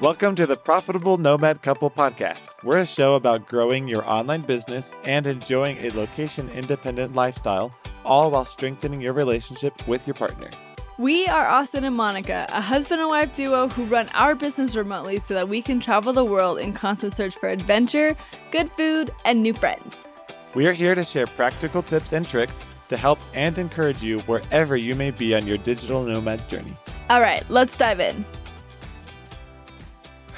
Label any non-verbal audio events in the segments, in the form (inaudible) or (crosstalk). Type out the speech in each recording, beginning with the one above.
Welcome to the Profitable Nomad Couple Podcast. We're a show about growing your online business and enjoying a location independent lifestyle, all while strengthening your relationship with your partner. We are Austin and Monica, a husband and wife duo who run our business remotely so that we can travel the world in constant search for adventure, good food, and new friends. We are here to share practical tips and tricks to help and encourage you wherever you may be on your digital nomad journey. All right, let's dive in.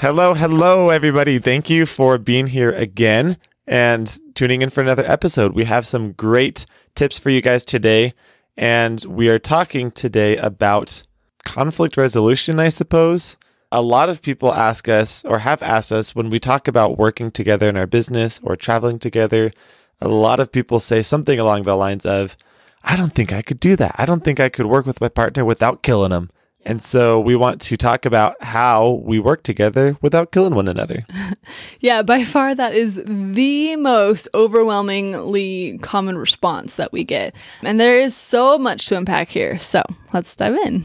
Hello, hello, everybody. Thank you for being here again and tuning in for another episode. We have some great tips for you guys today. And we are talking today about conflict resolution, I suppose. A lot of people ask us or have asked us when we talk about working together in our business or traveling together. A lot of people say something along the lines of, I don't think I could do that. I don't think I could work with my partner without killing them. And so we want to talk about how we work together without killing one another. (laughs) yeah, by far, that is the most overwhelmingly common response that we get. And there is so much to unpack here. So let's dive in.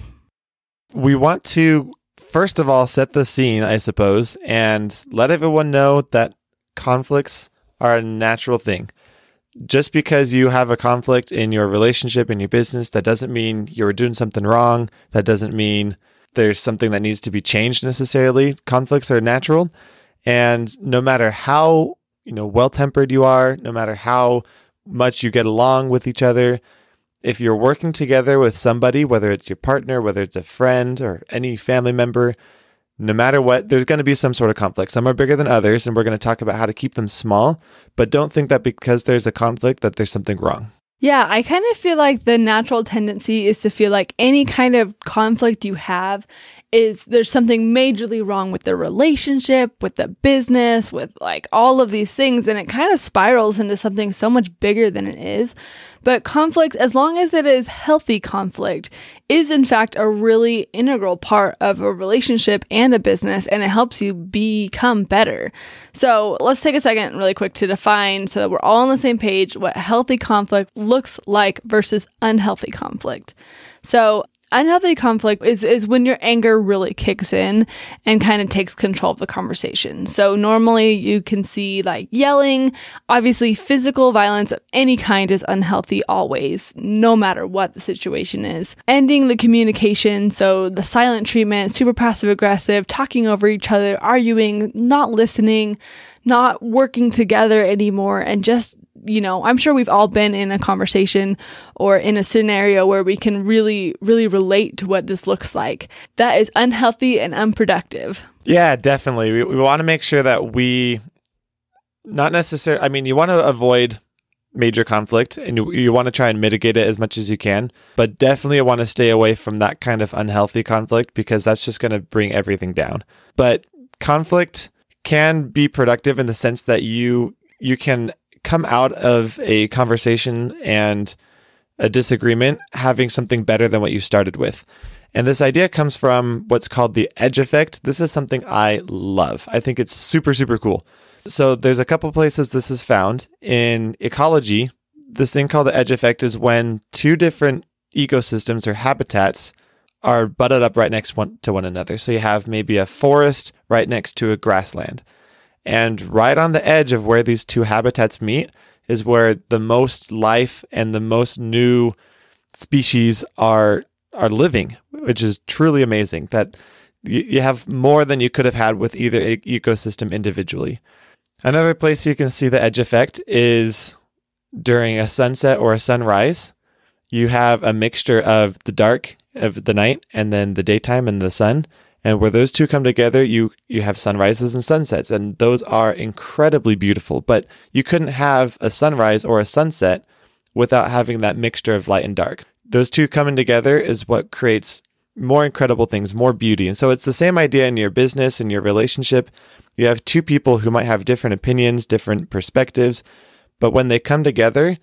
We want to, first of all, set the scene, I suppose, and let everyone know that conflicts are a natural thing just because you have a conflict in your relationship in your business that doesn't mean you're doing something wrong. That doesn't mean there's something that needs to be changed necessarily. Conflicts are natural. And no matter how you know well-tempered you are no matter how much you get along with each other if you're working together with somebody whether it's your partner whether it's a friend or any family member no matter what, there's going to be some sort of conflict. Some are bigger than others, and we're going to talk about how to keep them small. But don't think that because there's a conflict that there's something wrong. Yeah, I kind of feel like the natural tendency is to feel like any kind of conflict you have is there's something majorly wrong with the relationship, with the business, with like all of these things. And it kind of spirals into something so much bigger than it is. But conflict, as long as it is healthy conflict, is in fact a really integral part of a relationship and a business, and it helps you become better. So let's take a second really quick to define so that we're all on the same page what healthy conflict looks like versus unhealthy conflict. So unhealthy conflict is, is when your anger really kicks in and kind of takes control of the conversation. So normally you can see like yelling, obviously physical violence of any kind is unhealthy always, no matter what the situation is. Ending the communication, so the silent treatment, super passive aggressive, talking over each other, arguing, not listening, not working together anymore and just you know, I'm sure we've all been in a conversation or in a scenario where we can really, really relate to what this looks like. That is unhealthy and unproductive. Yeah, definitely. We, we want to make sure that we, not necessarily, I mean, you want to avoid major conflict and you, you want to try and mitigate it as much as you can, but definitely want to stay away from that kind of unhealthy conflict because that's just going to bring everything down. But conflict can be productive in the sense that you you can come out of a conversation and a disagreement having something better than what you started with. And this idea comes from what's called the edge effect. This is something I love. I think it's super, super cool. So there's a couple places this is found. In ecology, this thing called the edge effect is when two different ecosystems or habitats are butted up right next one to one another. So you have maybe a forest right next to a grassland. And right on the edge of where these two habitats meet is where the most life and the most new species are are living, which is truly amazing. That you, have more than you could have had with either ecosystem individually. Another place you can see the edge effect is during a sunset or a sunrise. You have a mixture of the dark of the night and then the daytime and the sun. And where those two come together, you you have sunrises and sunsets, and those are incredibly beautiful. But you couldn't have a sunrise or a sunset without having that mixture of light and dark. Those two coming together is what creates more incredible things, more beauty. And so it's the same idea in your business and your relationship. You have two people who might have different opinions, different perspectives, but when they come together,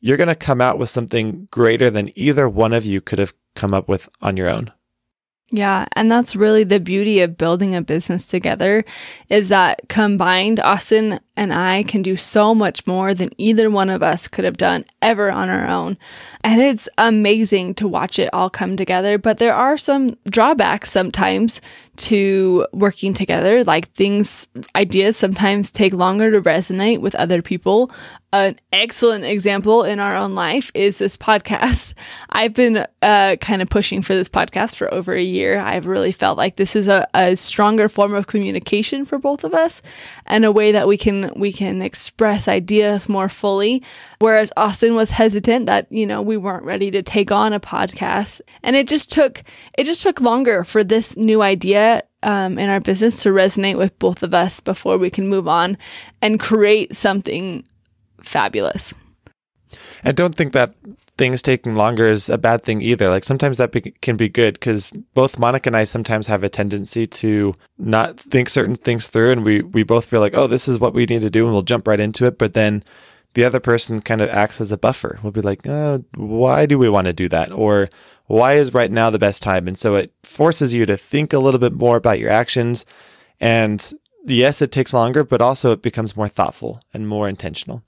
you're going to come out with something greater than either one of you could have come up with on your own. Yeah, and that's really the beauty of building a business together is that combined Austin and I can do so much more than either one of us could have done ever on our own. And it's amazing to watch it all come together, but there are some drawbacks sometimes to working together. Like things, ideas sometimes take longer to resonate with other people. An excellent example in our own life is this podcast. (laughs) I've been uh, kind of pushing for this podcast for over a year. I've really felt like this is a, a stronger form of communication for both of us and a way that we can we can express ideas more fully. Whereas Austin was hesitant that, you know, we weren't ready to take on a podcast. And it just took, it just took longer for this new idea um, in our business to resonate with both of us before we can move on and create something fabulous. I don't think that things taking longer is a bad thing either. Like sometimes that be- can be good because both Monica and I sometimes have a tendency to not think certain things through, and we we both feel like, oh, this is what we need to do, and we'll jump right into it. But then the other person kind of acts as a buffer. We'll be like, oh, why do we want to do that? Or why is right now the best time? And so it forces you to think a little bit more about your actions. And yes, it takes longer, but also it becomes more thoughtful and more intentional.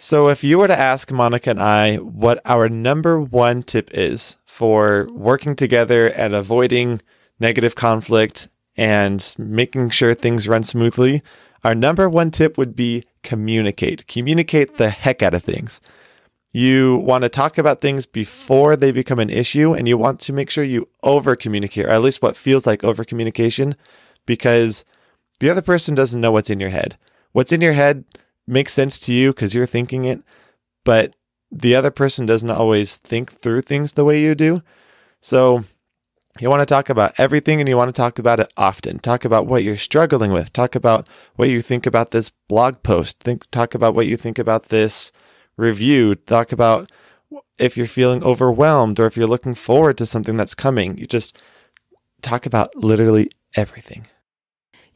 So, if you were to ask Monica and I what our number one tip is for working together and avoiding negative conflict and making sure things run smoothly, our number one tip would be communicate. Communicate the heck out of things. You want to talk about things before they become an issue, and you want to make sure you over communicate, or at least what feels like over communication, because the other person doesn't know what's in your head. What's in your head makes sense to you because you're thinking it, but the other person doesn't always think through things the way you do. So you want to talk about everything and you want to talk about it often. Talk about what you're struggling with. Talk about what you think about this blog post. Think talk about what you think about this review. Talk about if you're feeling overwhelmed or if you're looking forward to something that's coming. You just talk about literally everything.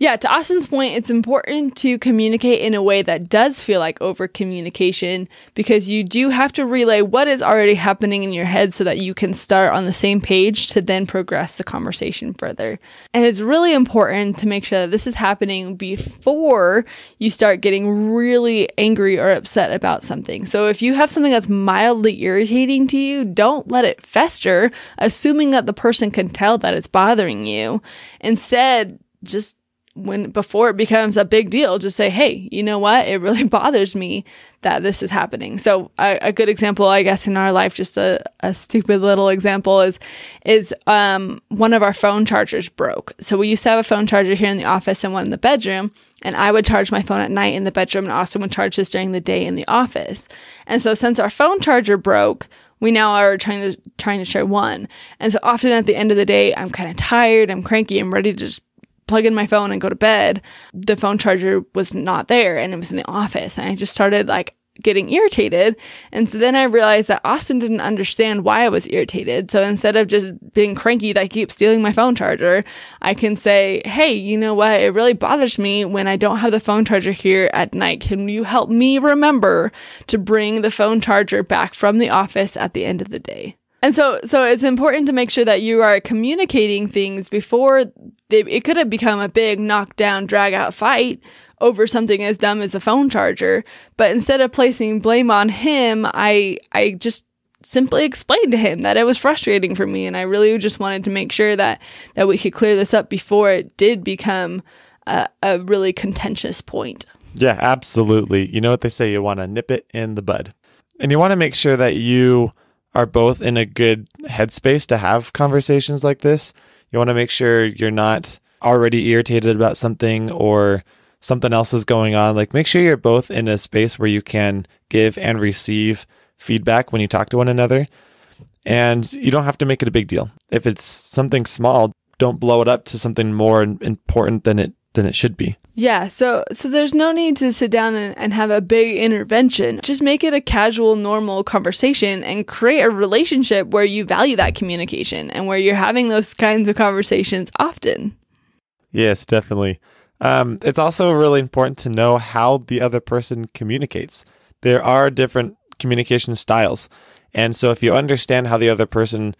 Yeah, to Austin's point, it's important to communicate in a way that does feel like over communication because you do have to relay what is already happening in your head so that you can start on the same page to then progress the conversation further. And it's really important to make sure that this is happening before you start getting really angry or upset about something. So if you have something that's mildly irritating to you, don't let it fester, assuming that the person can tell that it's bothering you. Instead, just when before it becomes a big deal, just say, hey, you know what? It really (laughs) bothers me that this is happening. So a, a good example, I guess, in our life, just a, a stupid little example is is um, one of our phone chargers broke. So we used to have a phone charger here in the office and one in the bedroom, and I would charge my phone at night in the bedroom, and Austin would charge his during the day in the office. And so since our phone charger broke, we now are trying to trying to share one. And so often at the end of the day, I'm kind of tired, I'm cranky, I'm ready to just plug in my phone and go to bed, the phone charger was not there and it was in the office. And I just started like getting irritated. And so then I realized that Austin didn't understand why I was irritated. So instead of just being cranky that I keep stealing my phone charger, I can say, Hey, you know what? It really bothers me when I don't have the phone charger here at night. Can you help me remember to bring the phone charger back from the office at the end of the day? And so, so it's important to make sure that you are communicating things before they, it could have become a big knockdown, drag out fight over something as dumb as a phone charger. But instead of placing blame on him, I, I just simply explained to him that it was frustrating for me. And I really just wanted to make sure that, that we could clear this up before it did become a, a really contentious point. Yeah, absolutely. You know what they say, you want to nip it in the bud. And you want to make sure that you are both in a good headspace to have conversations like this. You want to make sure you're not already irritated about something or something else is going on. Like, make sure you're both in a space where you can give and receive feedback when you talk to one another. And you don't have to make it a big deal. If it's something small, don't blow it up to something more important than it than it should be. Yeah, so so there's no need to sit down and, and have a big intervention. Just make it a casual, normal conversation and create a relationship where you value that communication and where you're having those kinds of conversations often. Yes, definitely. Um, it's also really important to know how the other person communicates. There are different communication styles. And so if you understand how the other person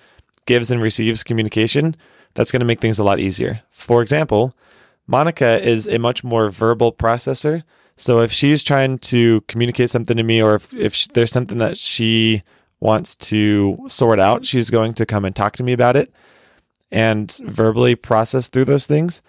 gives and receives communication, that's going to make things a lot easier. For example, Monica is a much more verbal processor. So if she's trying to communicate something to me, or if, if sh- there's something that she wants to sort out, she's going to come and talk to me about it and verbally process through those things.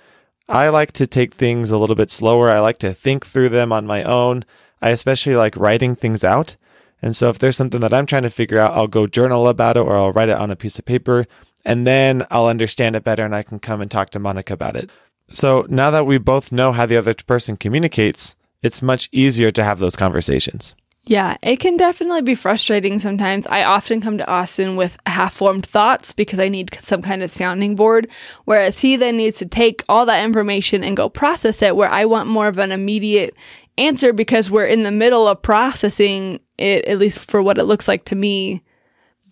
I like to take things a little bit slower. I like to think through them on my own. I especially like writing things out. And so if there's something that I'm trying to figure out, I'll go journal about it or I'll write it on a piece of paper and then I'll understand it better and I can come and talk to Monica about it. So now that we both know how the other person communicates, it's much easier to have those conversations. Yeah, it can definitely be frustrating sometimes. I often come to Austin with half formed thoughts because I need some kind of sounding board, whereas he then needs to take all that information and go process it, where I want more of an immediate answer because we're in the middle of processing it, at least for what it looks like to me.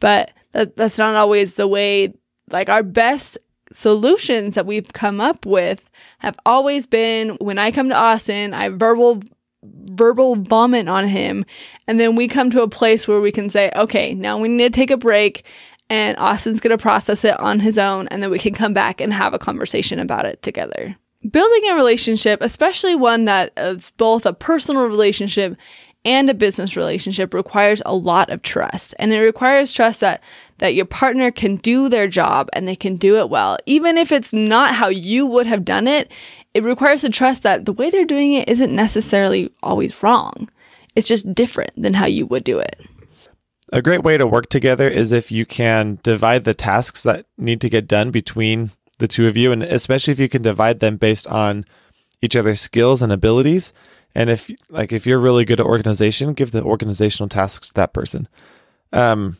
But that, that's not always the way, like, our best solutions that we've come up with have always been when I come to Austin, I verbal verbal vomit on him and then we come to a place where we can say, "Okay, now we need to take a break." And Austin's going to process it on his own, and then we can come back and have a conversation about it together. Building a relationship, especially one that is both a personal relationship and a business relationship requires a lot of trust. And it requires trust that, that your partner can do their job and they can do it well. Even if it's not how you would have done it, it requires the trust that the way they're doing it isn't necessarily always wrong. It's just different than how you would do it. A great way to work together is if you can divide the tasks that need to get done between the two of you, and especially if you can divide them based on each other's skills and abilities. And if like if you're really good at organization, give the organizational tasks to that person. Um,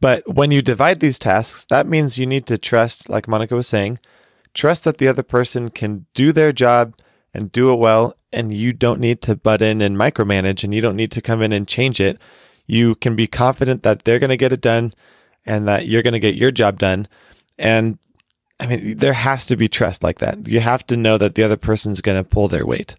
but when you divide these tasks, that means you need to trust, like Monica was saying, trust that the other person can do their job and do it well, and you don't need to butt in and micromanage, and you don't need to come in and change it. You can be confident that they're going to get it done, and that you're going to get your job done. And I mean, there has to be trust like that. You have to know that the other person's going to pull their weight.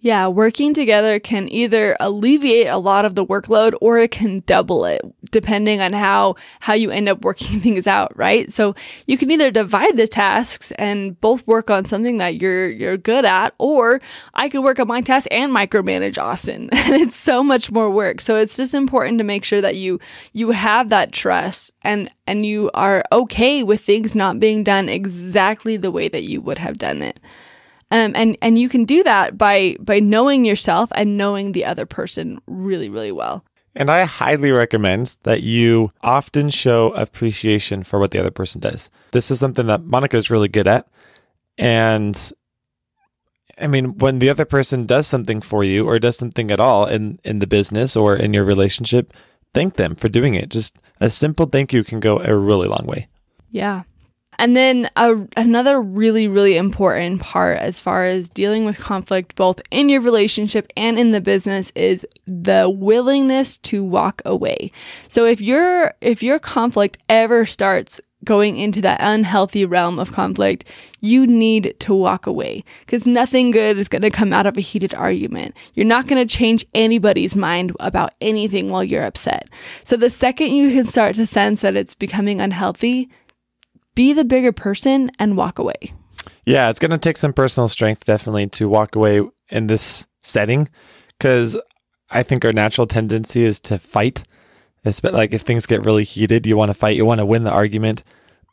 Yeah, working together can either alleviate a lot of the workload or it can double it depending on how how you end up working (laughs) things out, right? So you can either divide the tasks and both work on something that you're you're good at or I could work on my task and micromanage Austin. (laughs) And it's so much more work. So it's just important to make sure that you you have that trust and and you are okay with things not being done exactly the way that you would have done it. Um, and and you can do that by by knowing yourself and knowing the other person really really well. And I highly recommend that you often show appreciation for what the other person does. This is something that Monica is really good at. And I mean, when the other person does something for you or does something at all in, in the business or in your relationship, thank them for doing it. Just a simple thank you can go a really long way. Yeah. And then a, another really, really important part as far as dealing with conflict, both in your relationship and in the business, is the willingness to walk away. So if your if your conflict ever starts going into that unhealthy realm of conflict, you need to walk away because nothing good is going to come out of a heated argument. You're not going to change anybody's mind about anything while you're upset. So the second you can start to sense that it's becoming unhealthy, be the bigger person and walk away. Yeah, it's going to take some personal strength definitely to walk away in this setting because I think our natural tendency is to fight. It's like if things get really heated, you want to fight, you want to win the argument,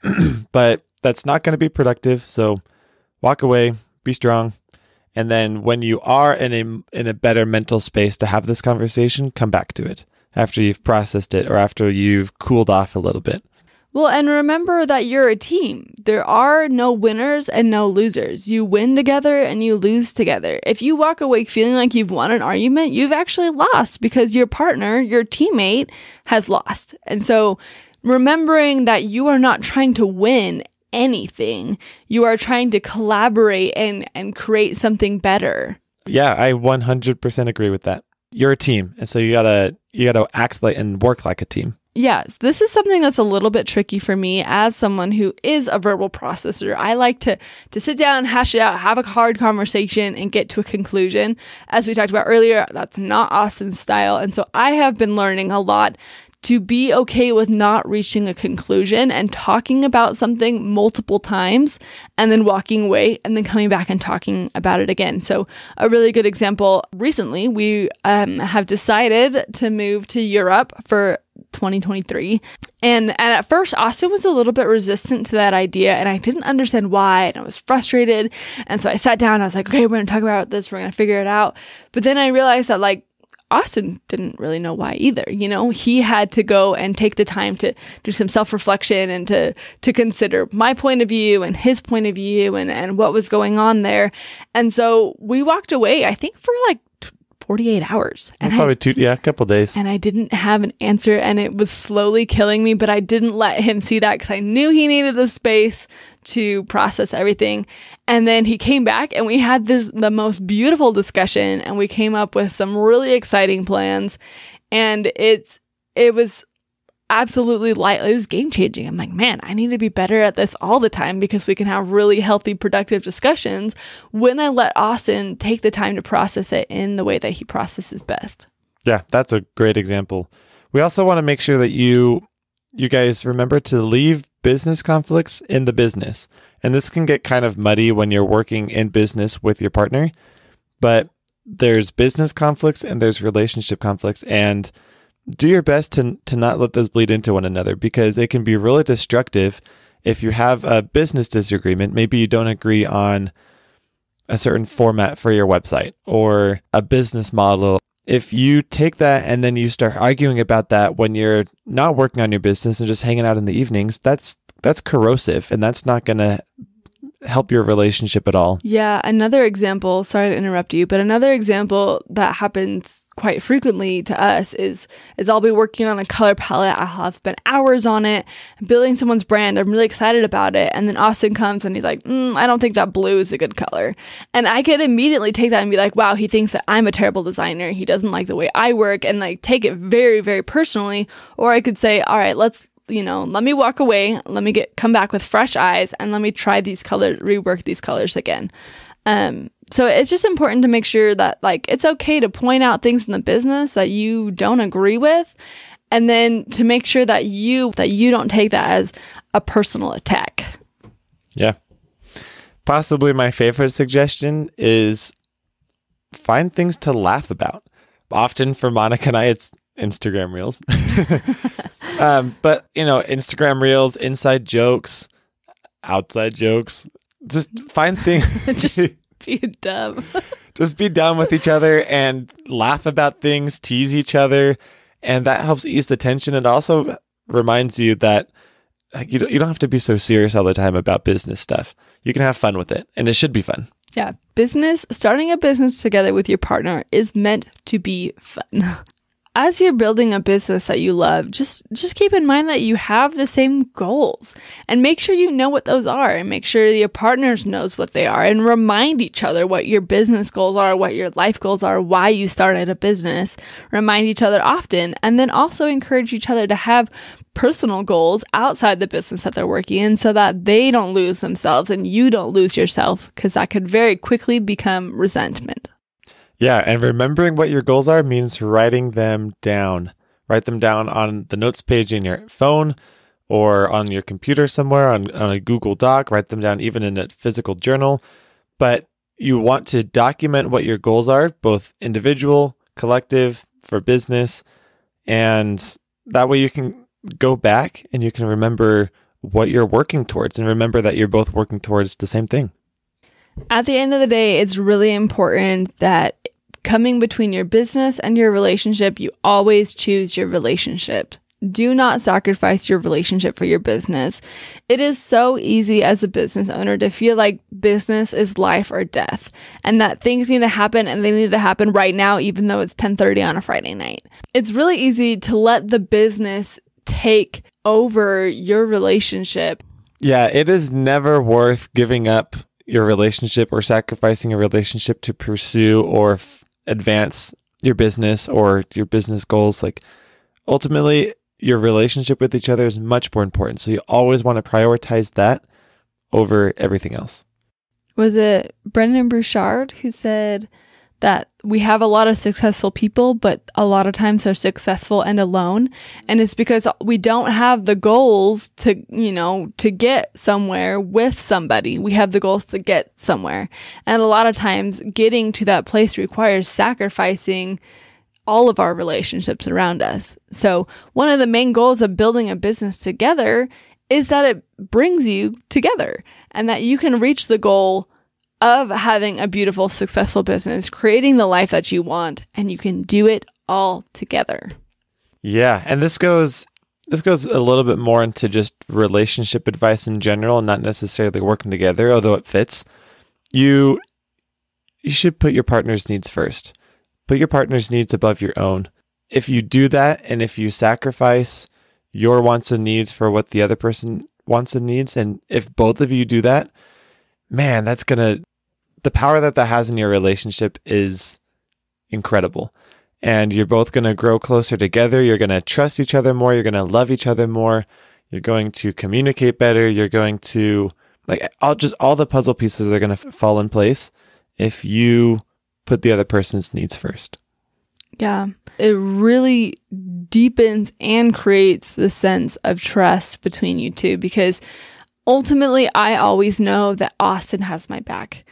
(clears throat) but that's not going to be productive. So walk away, be strong. And then when you are in a in a better mental space to have this conversation, come back to it after you've processed it or after you've cooled off a little bit. Well, and remember that you're a team. There are no winners and no losers. You win together and you lose together. If you walk away feeling like you've won an argument, you've actually lost because your partner, your teammate, has lost. And so remembering that you are not trying to win anything, you are trying to collaborate and, and create something better. Yeah, I 100% agree with that. You're a team. And so you gotta, you gotta act like and work like a team. Yes, this is something that's a little bit tricky for me as someone who is a verbal processor. I like to to sit down, hash it out, have a hard conversation and get to a conclusion. As we talked about earlier, that's not Austin's style, and so I have been learning a lot to be okay with not reaching a conclusion and talking about something multiple times and then walking away and then coming back and talking about it again. So, a really good example recently, we um, have decided to move to Europe for 2023. And, and at first, Austin was a little bit resistant to that idea, and I didn't understand why, and I was frustrated. And so I sat down, I was like, okay, we're gonna talk about this, we're gonna figure it out. But then I realized that, like, Austin didn't really know why either. You know, he had to go and take the time to do some self reflection and to, to consider my point of view and his point of view and, and what was going on there. And so we walked away, I think for like 48 hours. And probably I, two, yeah, a couple days. And I didn't have an answer and it was slowly killing me, but I didn't let him see that because I knew he needed the space to process everything. And then he came back and we had this, the most beautiful discussion and we came up with some really exciting plans. And it's, it was absolutely light. It was game changing. I'm like, man, I need to be better at this all the time because we can have really healthy, productive discussions when I let Austin take the time to process it in the way that he processes best. Yeah, that's a great example. We also want to make sure that you you guys remember to leave business conflicts in the business. And this can get kind of muddy when you're working in business with your partner, but there's business conflicts and there's relationship conflicts and do your best to to not let those bleed into one another because it can be really destructive if you have a business disagreement. Maybe you don't agree on a certain format for your website or a business model. If you take that and then you start arguing about that when you're not working on your business and just hanging out in the evenings that's that's corrosive and that's not going to help your relationship at all. Yeah, another example, sorry to interrupt you, but another example that happens quite frequently to us is is I'll be working on a color palette. I'll have spent hours on it, building someone's brand. I'm really excited about it, and then Austin comes and he's like, mm, "I don't think that blue is a good color," and I could immediately take that and be like, "Wow, he thinks that I'm a terrible designer. He doesn't like the way I work," and like take it very, very personally. Or I could say, "All right, let's you know, let me walk away, let me get come back with fresh eyes and let me try these colors, rework these colors again. Um, so it's just important to make sure that like it's okay to point out things in the business that you don't agree with and then to make sure that you that you don't take that as a personal attack. Yeah. Possibly my favorite suggestion is find things to laugh about. Often for Monica and I it's Instagram reels. (laughs) um, but you know, Instagram reels, inside jokes, outside jokes. Just find things. (laughs) just be dumb. (laughs) just be dumb with each other and laugh about things, tease each other, and that helps ease the tension. And also reminds you that like, you don't, you don't have to be so serious all the time about business stuff. You can have fun with it, and it should be fun. Yeah, business, starting a business together with your partner is meant to be fun (laughs) as you're building a business that you love, just just keep in mind that you have the same goals and make sure you know what those are and make sure your partners knows what they are and remind each other what your business goals are, what your life goals are, why you started a business. Remind each other often and then also encourage each other to have personal goals outside the business that they're working in so that they don't lose themselves and you don't lose yourself because that could very quickly become resentment. Yeah, and remembering what your goals are means writing them down. Write them down on the notes page in your phone or on your computer somewhere on, on a Google Doc. Write them down even in a physical journal. But you want to document what your goals are, both individual, collective, for business. And that way you can go back and you can remember what you're working towards and remember that you're both working towards the same thing. At the end of the day, it's really important that coming between your business and your relationship, you always choose your relationship. Do not sacrifice your relationship for your business. It is so easy as a business owner to feel like business is life or death and that things need to happen and they need to happen right now even though it's 10:30 on a Friday night. It's really easy to let the business take over your relationship. Yeah, it is never worth giving up your relationship or sacrificing a relationship to pursue or f- advance your business or your business goals. Like ultimately, your relationship with each other is much more important. So you always want to prioritize that over everything else. Was it Brendon Burchard who said, that we have a lot of successful people, but a lot of times they're successful and alone. And it's because we don't have the goals to, you know, to get somewhere with somebody. We have the goals to get somewhere. And a lot of times getting to that place requires sacrificing all of our relationships around us. So one of the main goals of building a business together is that it brings you together and that you can reach the goal of having a beautiful, successful business, creating the life that you want, and you can do it all together. Yeah, and this goes this goes a little bit more into just relationship advice in general, not necessarily working together, although it fits. You you should put your partner's needs first. Put your partner's needs above your own. If you do that and if you sacrifice your wants and needs for what the other person wants and needs and if both of you do that, man, that's going to, the power that that has in your relationship is incredible. And you're both going to grow closer together. You're going to trust each other more. You're going to love each other more. You're going to communicate better. You're going to, like, all just all the puzzle pieces are going to fall in place if you put the other person's needs first. Yeah. It really deepens and creates the sense of trust between you two because ultimately I always know that Austin has my back.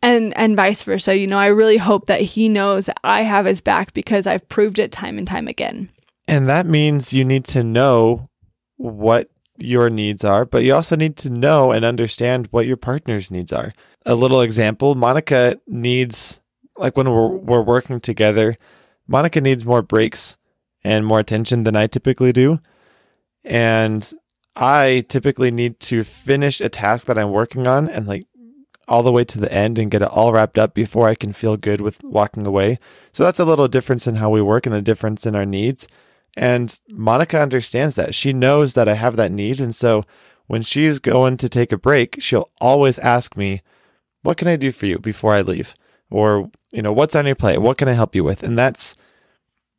And and vice versa. You know, I really hope that he knows that I have his back because I've proved it time and time again. And that means you need to know what your needs are, but you also need to know and understand what your partner's needs are. A little example, Monica needs like when we're we're working together, Monica needs more breaks and more attention than I typically do. And I typically need to finish a task that I'm working on and like all the way to the end and get it all wrapped up before I can feel good with walking away. So that's a little difference in how we work and a difference in our needs. And Monica understands that. She knows that I have that need. And so when she's going to take a break, she'll always ask me, What can I do for you before I leave? Or, you know, what's on your plate? What can I help you with? And that's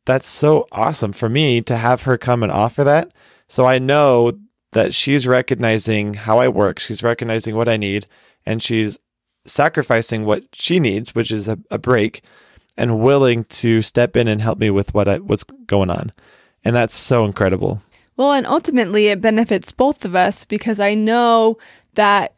that's so awesome for me to have her come and offer that. So I know that she's recognizing how I work, she's recognizing what I need, and she's sacrificing what she needs, which is a, a break, and willing to step in and help me with what I, what's going on. And that's so incredible. Well, and ultimately it benefits both of us because I know that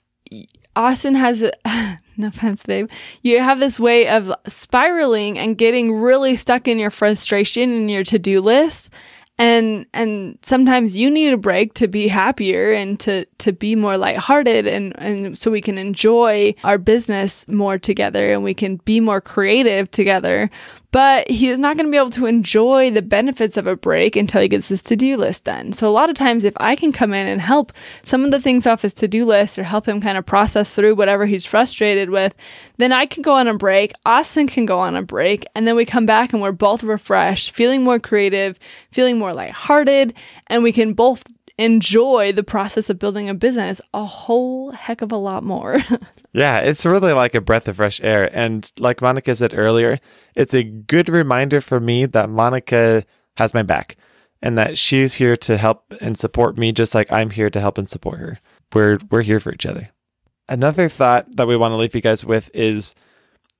Austin has a, (laughs) no offense, babe. You have this way of spiraling and getting really stuck in your frustration and your to-do list and and sometimes you need a break to be happier and to to be more lighthearted and and so we can enjoy our business more together and we can be more creative together but he is not going to be able to enjoy the benefits of a break until he gets his to-do list done. So a lot of times if I can come in and help some of the things off his to-do list or help him kind of process through whatever he's frustrated with, then I can go on a break, Austin can go on a break, and then we come back and we're both refreshed, feeling more creative, feeling more lighthearted, and we can both enjoy the process of building a business a whole heck of a lot more. (laughs) yeah, it's really like a breath of fresh air. And like Monica said earlier, it's a good reminder for me that Monica has my back and that she's here to help and support me just like I'm here to help and support her. We're we're here for each other. Another thought that we want to leave you guys with is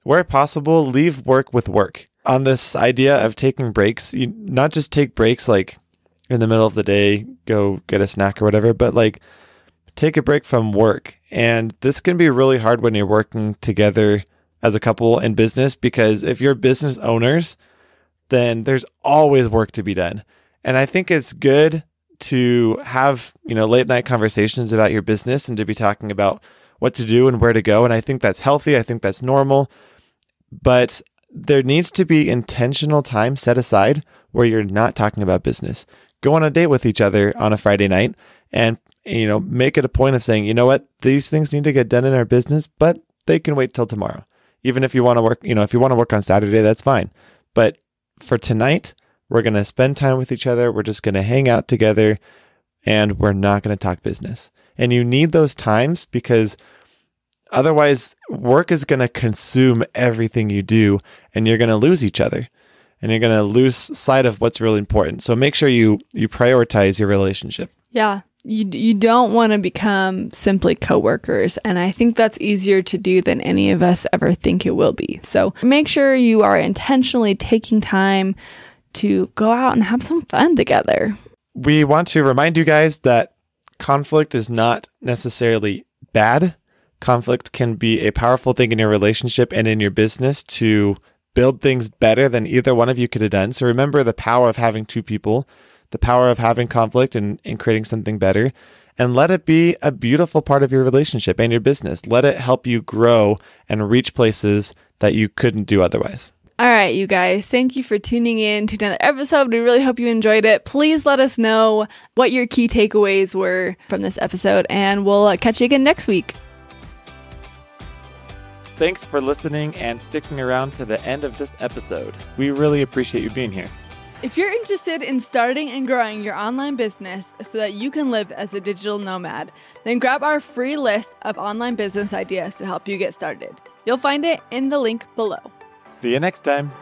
where possible, leave work with work. On this idea of taking breaks, you not just take breaks like in the middle of the day, go get a snack or whatever, but like take a break from work. And this can be really hard when you're working together as a couple in business because if you're business owners, then there's always work to be done. And I think it's good to have, you know, late night conversations about your business and to be talking about what to do and where to go. And I think that's healthy. I think that's normal. But there needs to be intentional time set aside where you're not talking about business. Go on a date with each other on a Friday night and, you know, make it a point of saying, you know what, these things need to get done in our business, but they can wait till tomorrow. Even if you want to work, you know, if you want to work on Saturday, that's fine. But for tonight, we're going to spend time with each other. We're just going to hang out together and we're not going to talk business. And you need those times because otherwise, work is going to consume everything you do and you're going to lose each other and you're going to lose sight of what's really important. So make sure you you prioritize your relationship. Yeah. you you don't want to become simply coworkers and i think that's easier to do than any of us ever think it will be so make sure you are intentionally taking time to go out and have some fun together We want to remind you guys that conflict is not necessarily bad. Conflict can be a powerful thing in your relationship and in your business to build things better than either one of you could have done. So remember the power of having two people, the power of having conflict and, and creating something better. And let it be a beautiful part of your relationship and your business. Let it help you grow and reach places that you couldn't do otherwise. All right you guys thank you for tuning in to another episode we really hope you enjoyed it please let us know what your key takeaways were from this episode and we'll uh, catch you again next week Thanks for listening and sticking around to the end of this episode. We really appreciate you being here. If you're interested in starting and growing your online business so that you can live as a digital nomad, then grab our free list of online business ideas to help you get started. You'll find it in the link below. See you next time.